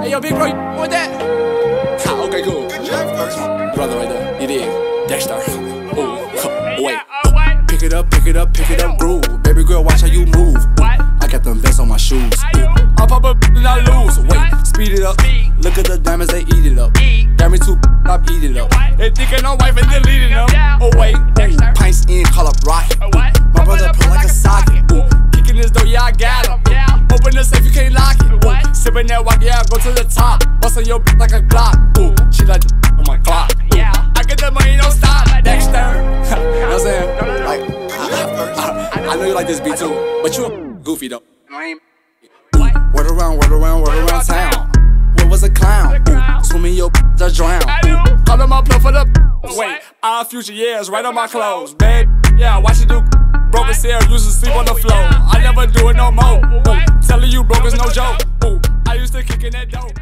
Hey, yo, big bro, you with that? Ha, okay, cool. Good job, first. Brother right there. You dig? Dexter. Ooh, wait. Uh, pick it up, pick it up, pick it up, groove. Baby girl, watch how you move. What? I got them vests on my shoes. I pop up and I lose. Wait, speed it up. Look at the diamonds, they eat it up. Eat. Got me too, I eat it up. What? They thinking I'm wife and deleting them. Yeah. Oh wait, Dexter. Ooh, pints in, call up rocket. A what? My brother pull like a socket. Ooh, kicking this door, yeah I got him. Yeah. Open the safe, you can't lock it. Sipping that walk, yeah, go to the top. Bustin' your b- like a Glock. Ooh, she like the on my clock. Ooh, Yeah. I get the money, don't stop. Dexter. you know what I'm saying? Like, Good job, first. I know you like this beat too, but you a goofy though. What? Word around, word around, word around town. What was a clown? Ooh, swimming your to drown. I do. Call up, plug for the. Wait, our future years right on my clothes, babe. Yeah, watch it do. Broke as hell, used to sleep on the floor. I never do it no more. Ooh, telling you broke is no joke. In that dope.